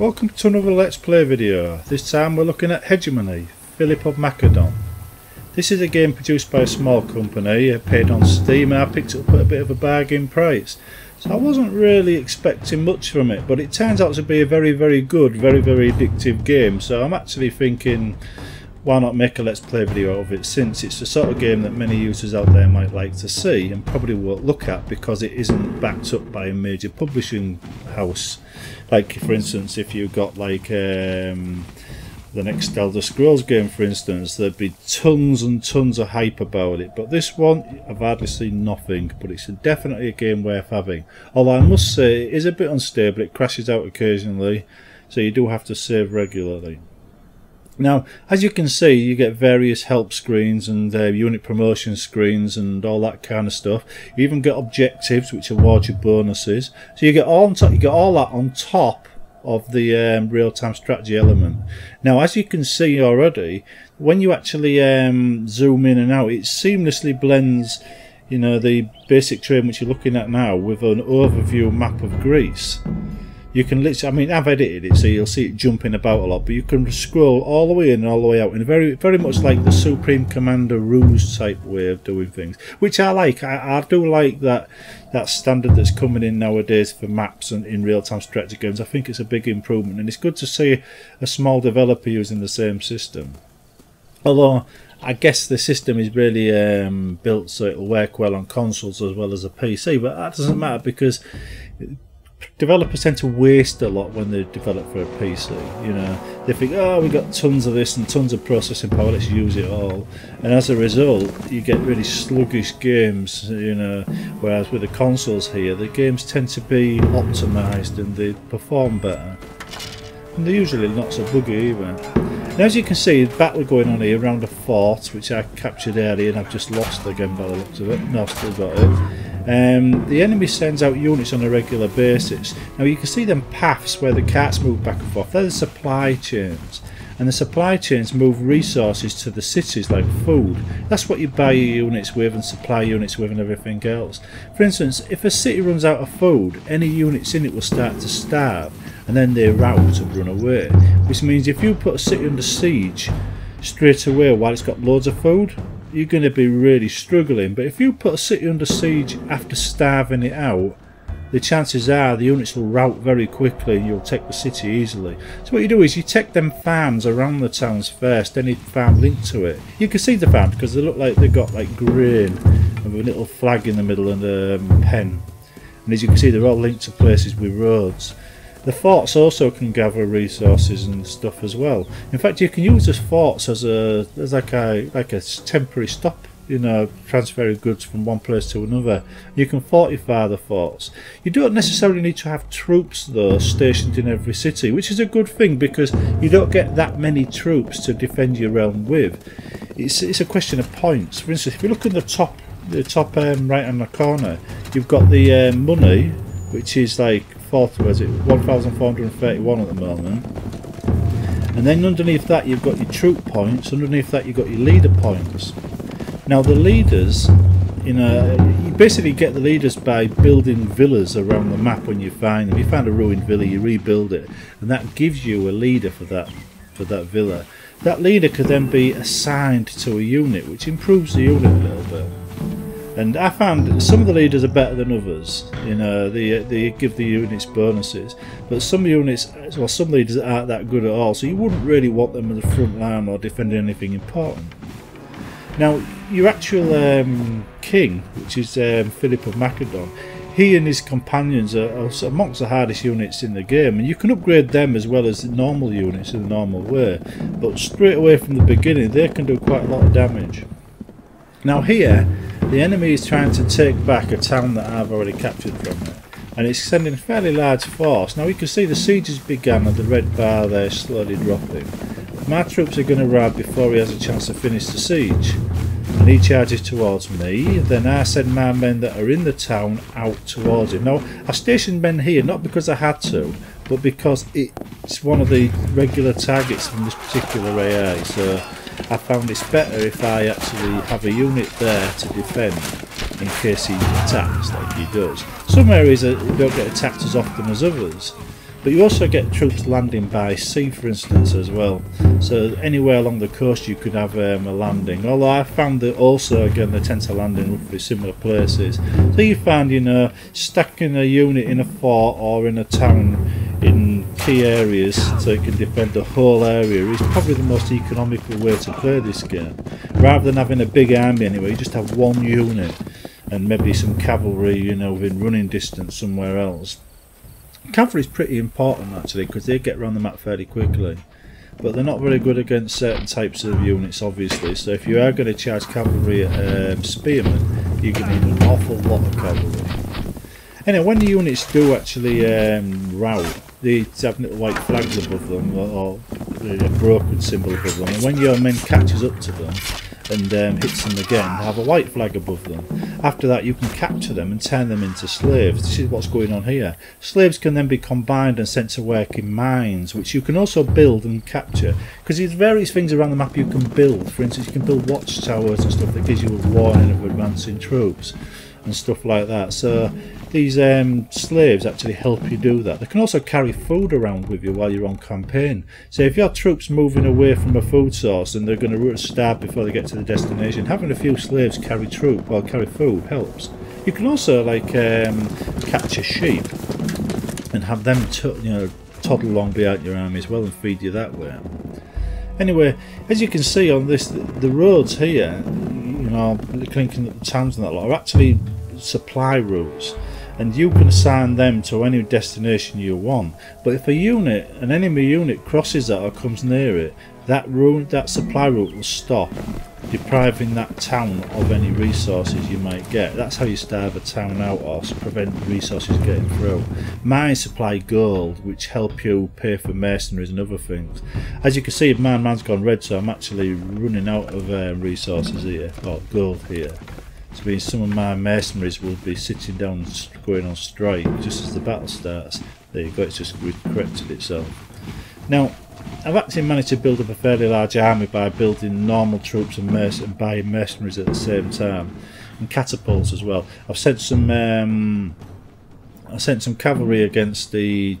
Welcome to another Let's Play video. This time we're looking at Hegemony, Philip of Macedon. This is a game produced by a small company, uh, paid on Steam and I picked it up at a bit of a bargain price. So I wasn't really expecting much from it, but it turns out to be a very very good, very very addictive game. So I'm actually thinking why not make a let's play video of it since it's the sort of game that many users out there might like to see and probably won't look at because it isn't backed up by a major publishing house like for instance if you got like um, the next Elder Scrolls game for instance there'd be tons and tons of hype about it. But this one I've hardly seen nothing but it's definitely a game worth having. Although I must say it is a bit unstable. It crashes out occasionally so you do have to save regularly now, as you can see, you get various help screens and uh, unit promotion screens and all that kind of stuff. You even get objectives, which award you bonuses. So you get all on top, you get all that on top of the um, real-time strategy element. Now, as you can see already, when you actually um, zoom in and out, it seamlessly blends, you know, the basic terrain which you're looking at now with an overview map of Greece you can literally, I mean, I've edited it so you'll see it jumping about a lot, but you can scroll all the way in and all the way out in very, very much like the Supreme Commander Ruse type way of doing things, which I like. I, I do like that that standard that's coming in nowadays for maps and in real-time strategy games. I think it's a big improvement, and it's good to see a small developer using the same system. Although I guess the system is really um, built so it'll work well on consoles as well as a PC, but that doesn't matter because developers tend to waste a lot when they develop for a PC. You know, they think, oh, we got tons of this and tons of processing power, let's use it all. And as a result, you get really sluggish games. You know, whereas with the consoles here, the games tend to be optimized and they perform better. And they're usually not so buggy either. Now, as you can see, battle going on here around a fort, which I captured earlier and I've just lost again by the looks of it. No, I've still got it. Um, the enemy sends out units on a regular basis. Now you can see them paths where the carts move back and forth. They're the supply chains. And the supply chains move resources to the cities like food. That's what you buy your units with and supply units with and everything else. For instance, if a city runs out of food, any units in it will start to starve and then they rout and run away. Which means if you put a city under siege straight away while it's got loads of food, you're going to be really struggling. But if you put a city under siege after starving it out, the chances are the units will rout very quickly and you'll take the city easily. So what you do is you take them farms around the towns first, any farm linked to it. You can see the farm because they look like they've got like grain with a little flag in the middle and a um, pen. And as you can see they're all linked to places with roads. The forts also can gather resources and stuff as well. In fact, you can use the forts as a as like a like a temporary stop. You know, transferring goods from one place to another. You can fortify the forts. You don't necessarily need to have troops though stationed in every city, which is a good thing because you don't get that many troops to defend your realm with. It's it's a question of points. For instance, if you look at the top the top um, right hand corner, you've got the uh, money, which is like fourth was it? 1431 at the moment. And then underneath that you've got your troop points. Underneath that you've got your leader points. Now the leaders you know you basically get the leaders by building villas around the map when you find them. You find a ruined villa you rebuild it. And that gives you a leader for that for that villa. That leader could then be assigned to a unit which improves the unit a little bit and I found some of the leaders are better than others. You know, they they give the units bonuses, but some units, well, some leaders aren't that good at all. So you wouldn't really want them in the front line or defending anything important. Now, your actual um, king, which is um, Philip of Macedon, he and his companions are, are, amongst the hardest units in the game, and you can upgrade them as well as the normal units in the normal way. But straight away from the beginning, they can do quite a lot of damage. Now here, the enemy is trying to take back a town that I've already captured from it. And it's sending a fairly large force. Now you can see the siege has begun and the red bar there slowly dropping. My troops are going to arrive before he has a chance to finish the siege. And he charges towards me. Then I send my men that are in the town out towards him. Now I stationed men here not because I had to, but because it's one of the regular targets from this particular AI. So I found it's better if I actually have a unit there to defend in case he attacks like he does. Some areas don't get attacked as often as others, But you also get troops landing by sea, for instance, as well. So anywhere along the coast you could have um, a landing. Although I found that also, again, they tend to land in roughly similar places. So you find, you know, stacking a unit in a fort or in a town in key areas so it can defend the whole area is probably the most economical way to play this game. Rather than having a big army anyway, you just have one unit and maybe some cavalry, you know, within running distance somewhere else. Cavalry is pretty important actually because they get around the map fairly quickly. But they're not very good against certain types of units, obviously. So if you are going to charge cavalry um, spearmen, you're going to need an awful lot of cavalry. Anyway, when the units do actually um, rout, have little white flags above them, or, a broken symbol above them. And when your men catches up to them, and um, hits them again, they have a white flag above them. After that, you can capture them and turn them into slaves. This is what's going on here. Slaves can then be combined and sent to work in mines, which you can also build and capture. Because there's various things around the map you can build. For instance, you can build watchtowers and stuff that gives you a warning of advancing troops and stuff like that. So these um, slaves actually help you do that. They can also carry food around with you while you're on campaign. So if your troops moving away from a food source and they're going to starve before they get to the destination, having a few slaves carry troop or carry food helps. You can also like um, capture sheep and have them you know toddle along behind your army as well and feed you that way. Anyway, as you can see on this, the roads here, you know, clinking at the towns and that lot, are actually supply routes and you can assign them to any destination you want. But if a unit, an enemy unit crosses that or comes near it, that route, that supply route will stop, depriving that town of any resources you might get. That's how you starve a town out or prevent resources getting through. Mines supply gold, which help you pay for mercenaries and other things. As you can see, my man's gone red, so I'm actually running out of uh, resources here, or gold here. So means some of my mercenaries will be sitting down and going on strike just as the battle starts. There you go, it's just corrected itself. Now, I've actually managed to build up a fairly large army by building normal troops and, merc and buying mercenaries at the same time. And catapults as well. I've sent some um, I sent some cavalry against the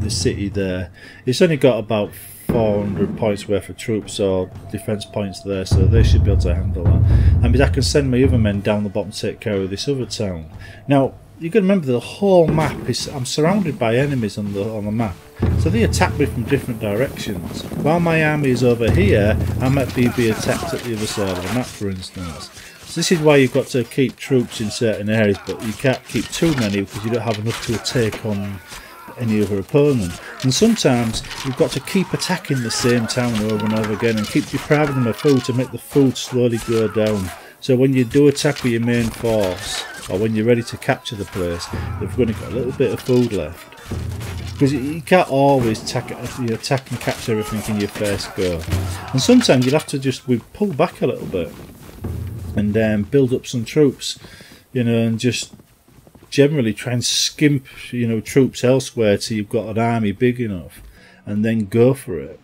the city there. It's only got about 400 points worth of troops or defence points there, so they should be able to handle that. And I can send my other men down the bottom to take care of this other town. Now, you can remember the whole map is I'm surrounded by enemies on the on the map. So they attack me from different directions. While my army is over here, I might be, be attacked at the other side of the map for instance. So this is why you've got to keep troops in certain areas, but you can't keep too many because you don't have enough to take on any other opponent. And sometimes you've got to keep attacking the same town over and over again and keep depriving them of food to make the food slowly go down. So when you do attack with your main force, or when you're ready to capture the place, they've only got a little bit of food left. Because you can't always attack, you attack and capture everything in your first go. And sometimes you'll have to just pull back a little bit and um, build up some troops, you know, and just generally try and skimp, you know, troops elsewhere till you've got an army big enough, and then go for it.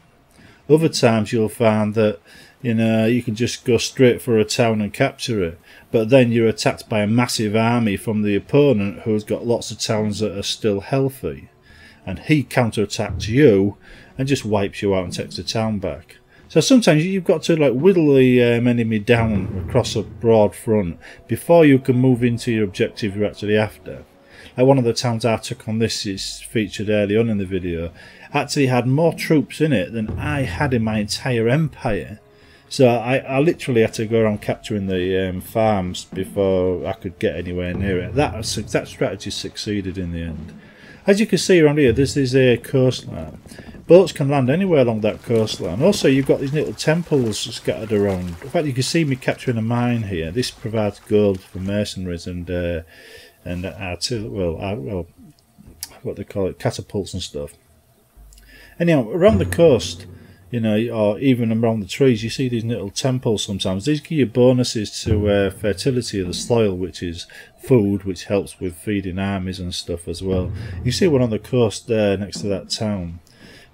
Other times you'll find that you know you can just go straight for a town and capture it, but then you're attacked by a massive army from the opponent who's got lots of towns that are still healthy, and he counterattacks you and just wipes you out and takes the town back. So sometimes you've got to like whittle the um, enemy down across a broad front before you can move into your objective you're actually after. Like one of the towns I took on this is featured early on in the video actually had more troops in it than I had in my entire empire. So I, I literally had to go around capturing the um, farms before I could get anywhere near it. That that strategy succeeded in the end. As you can see around here, this is a coastline. Boats can land anywhere along that coastline. Also, you've got these little temples scattered around. In fact, you can see me capturing a mine here. This provides gold for mercenaries and uh, and artillery. Well, uh, well, what they call it, catapults and stuff. Anyhow, around the coast, you know, or even around the trees, you see these little temples sometimes. These give you bonuses to uh, fertility of the soil, which is food, which helps with feeding armies and stuff as well. You see one on the coast there next to that town.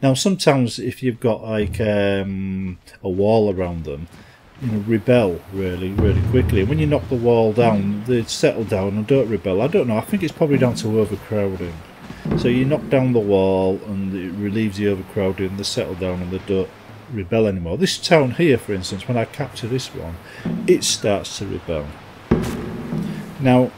Now, sometimes if you've got like um, a wall around them, you know, rebel really, really quickly. And when you knock the wall down, they settle down and don't rebel. I don't know. I think it's probably down to overcrowding. So you knock down the wall and it relieves the overcrowding, they settle down and they don't rebel anymore. This town here, for instance, when I capture this one, it starts to rebel. Now,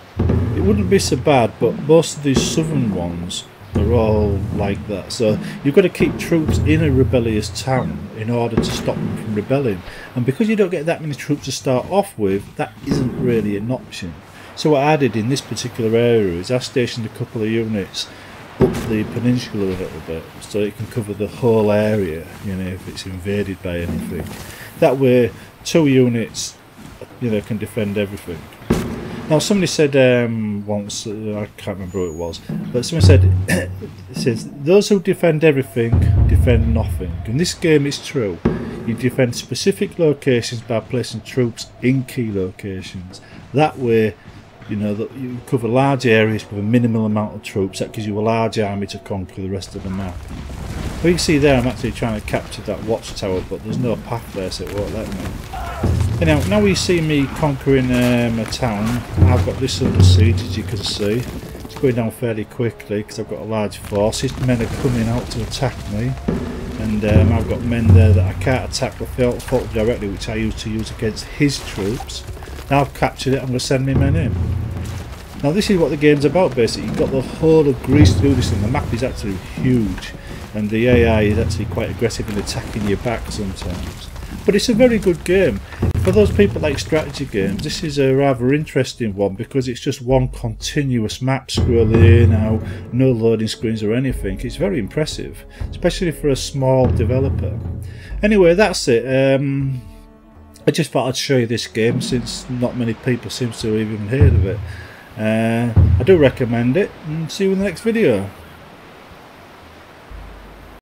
it wouldn't be so bad, but most of these southern ones are all like that. So you've got to keep troops in a rebellious town in order to stop them from rebelling. And because you don't get that many troops to start off with, that isn't really an option. So what I did in this particular area is I stationed a couple of units up the peninsula a little bit so it can cover the whole area, you know, if it's invaded by anything. That way two units, you know, can defend everything. Now, somebody said um, once, uh, I can't remember who it was, but someone said, it says, those who defend everything defend nothing. In this game, it's true. You defend specific locations by placing troops in key locations. That way, you know, that you cover large areas with a minimal amount of troops. That gives you a large army to conquer the rest of the map. Well, you can see there, I'm actually trying to capture that watchtower, but there's no path there, so it won't let me. Anyhow, now you see me conquering um, a town, I've got this under siege as you can see. It's going down fairly quickly because I've got a large force. His men are coming out to attack me. And um, I've got men there that I can't attack with fault directly, which I used to use against his troops. Now I've captured it, I'm going to send my men in. Now this is what the game's about basically. You've got the whole of Greece to do this thing. The map is actually huge. And the AI is actually quite aggressive in attacking your back sometimes. But it's a very good game. For those people like strategy games, this is a rather interesting one because it's just one continuous map scrolling in, out, no loading screens or anything. It's very impressive, especially for a small developer. Anyway, that's it. Um, I just thought I'd show you this game since not many people seem to have even heard of it. Uh, I do recommend it and see you in the next video.